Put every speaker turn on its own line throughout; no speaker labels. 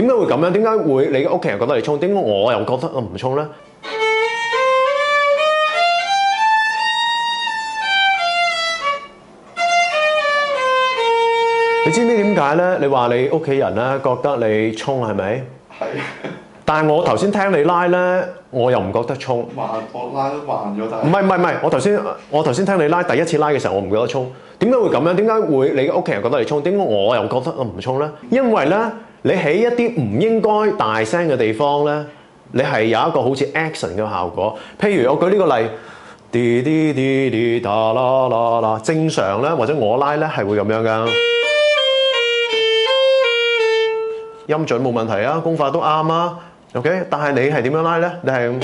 點解會咁樣？點解會你嘅屋企人覺得你衝？點解我又覺得我唔衝咧？你知唔知點解咧？你話你屋企人咧覺得你衝係咪？
係
但係我頭先聽你拉咧，我又唔覺得衝。
慢，我拉都慢咗，但
唔係唔係唔係，我頭先我頭先聽你拉第一次拉嘅時候，我唔覺得衝。點解會咁樣？點解會你嘅屋企人覺得你衝？點解我又覺得我唔衝咧？因為咧，你喺一啲唔應該大聲嘅地方咧，你係有一個好似 action 嘅效果。譬如我舉呢個例，滴滴滴滴哒啦啦啦，正常咧或者我拉咧係會咁樣噶。音準冇問題啊，功法都啱啊，OK。但係你係點樣拉咧？你係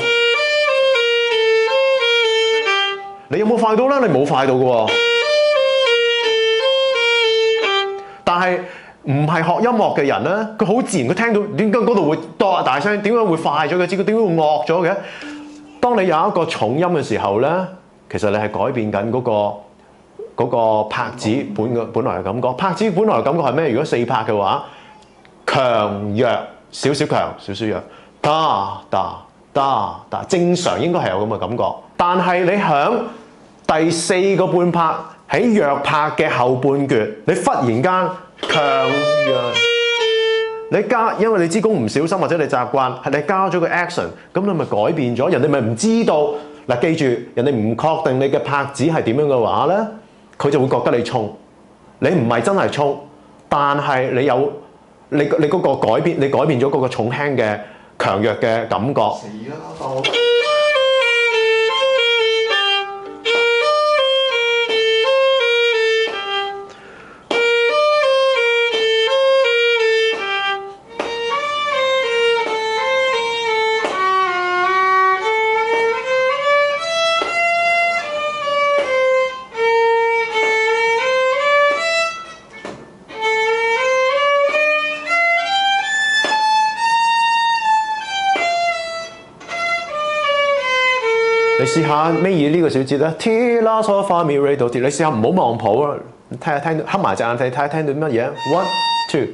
你有冇快到咧？你冇快到嘅喎。但係唔係學音樂嘅人咧，佢好自然，佢聽到點解嗰度會多大聲？點解會快咗嘅？知佢點解會惡咗嘅？當你有一個重音嘅時候咧，其實你係改變緊嗰個嗰個拍子本嘅本來嘅感覺。拍子本來嘅感覺係咩？如果四拍嘅話，強弱少少強少少弱，噠噠噠噠，正常應該係有咁嘅感覺。但係你響第四個半拍喺弱拍嘅後半橛，你忽然間強弱，你加，因為你支弓唔小心或者你習慣係你加咗個 action，咁你咪改變咗，人哋咪唔知道。嗱，記住，人哋唔確定你嘅拍子係點樣嘅話咧，佢就會覺得你衝。你唔係真係衝，但係你有你你嗰個改變，你改變咗嗰個重輕嘅強弱嘅感覺。試下咩嘢呢個小節咧，T 啦嗦發咪 re do T，你試下唔好望譜啊，睇下聽到黑埋隻眼睇睇下聽到乜嘢？One two。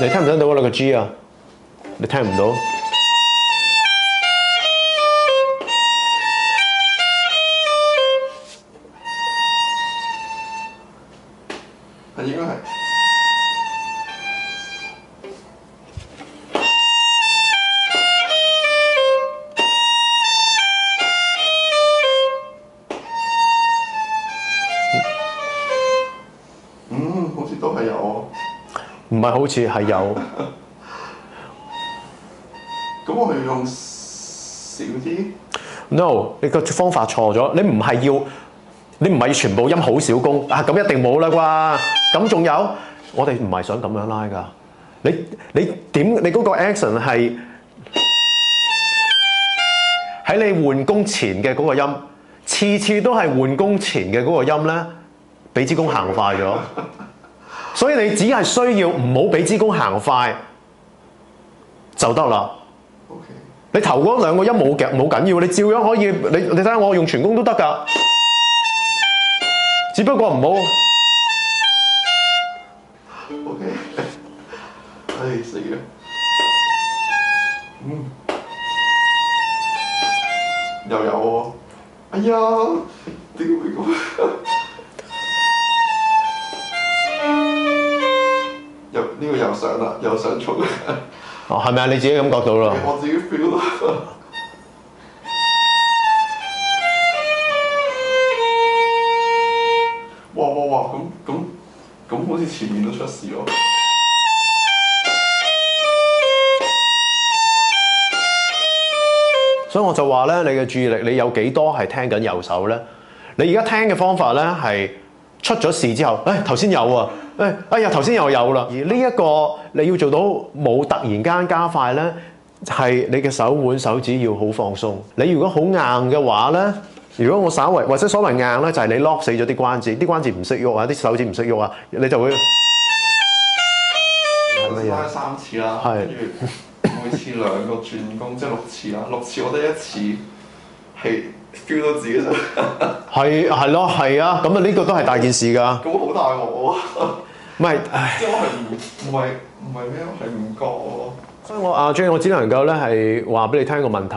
你聽唔聽到嗰兩個 G 啊？你聽唔到？
都係有。
唔係好似係有。
咁我係用少啲。
No，你個方法錯咗。你唔係要，你唔係要全部音好少功啊，咁一定冇啦啩。咁仲有，我哋唔係想咁樣拉㗎。你你點？你嗰個 action 係喺你換工前嘅嗰個音，次次都係換工前嘅嗰個音咧，俾支弓行快咗。所以你只係需要唔好俾支公行快就得啦。
OK。
你頭嗰兩個音冇嘅冇緊要，你照樣可以，你你睇下我用全弓都得㗎，只不過唔好
OK。唉死啦！嗯，又有喎。哎呀，點會咁？又呢、個又上啦，又上速啦。
哦，係咪啊？你自己感覺到啦。
我自己 feel 到。哇哇哇！咁咁咁，好似前面都出事喎。
所以我就話咧，你嘅注意力，你有幾多係聽緊右手咧？你而家聽嘅方法咧係出咗事之後，誒頭先有啊，誒哎呀頭先又有啦。而呢一個你要做到冇突然間加快咧，係你嘅手腕手指要好放鬆。你如果好硬嘅話咧，如果我稍為或者所謂硬咧，就係你 lock 死咗啲關節，啲關節唔識喐啊，啲手指唔識喐啊，你就會。
三次啦，
係
跟住每次兩個轉工，即係六次啦。六次我得一次係 feel 到自己就
係係咯係啊，咁啊呢個都係大件事㗎。
咁好大鑊喎！
唔係，唉，
即係我係唔唔係唔係咩？我係唔覺咯。
所以我阿 J，我只能夠咧係話俾你聽個問題。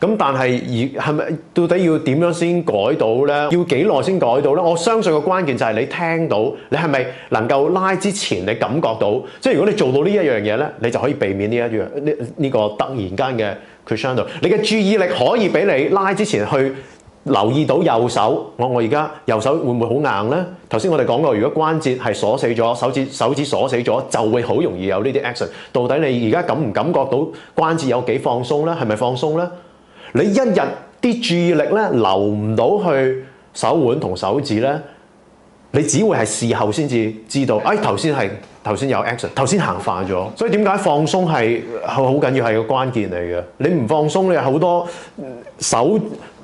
咁但係而係咪到底要點樣先改到咧？要幾耐先改到咧？我相信個關鍵就係你聽到，你係咪能夠拉之前你感覺到？即係如果你做到呢一樣嘢咧，你就可以避免呢一樣呢呢個突然間嘅 crescendo。你嘅注意力可以俾你拉之前去。留意到右手，我我而家右手會唔會好硬呢？頭先我哋講過，如果關節係鎖死咗，手指手指鎖死咗，就會好容易有呢啲 action。到底你而家感唔感覺到關節有幾放鬆呢？係咪放鬆呢？你一日啲注意力咧留唔到去手腕同手指咧，你只會係事後先至知道，哎頭先係頭先有 action，頭先行化咗。所以點解放鬆係好緊要係個關鍵嚟嘅？你唔放鬆，你好多手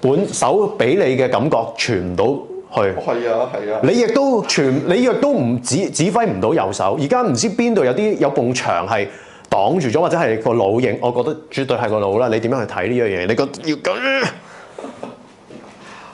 本手俾你嘅感覺傳唔到去。
係啊係啊，
你亦都傳，你亦都唔指指揮唔到右手。而家唔知邊度有啲有埲牆係擋住咗，或者係個腦影，我覺得絕對係個腦啦。你點樣去睇呢樣嘢？你覺得要咁